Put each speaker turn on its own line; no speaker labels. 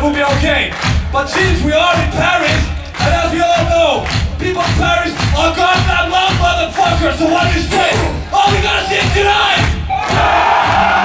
that will be okay. But since we are in Paris, and as we all know, people in Paris are goddamn loud motherfuckers, so what is do All we gotta see tonight!